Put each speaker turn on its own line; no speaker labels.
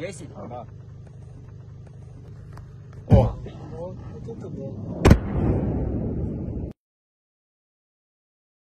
10?
Ага.
О,
О, вот это іде.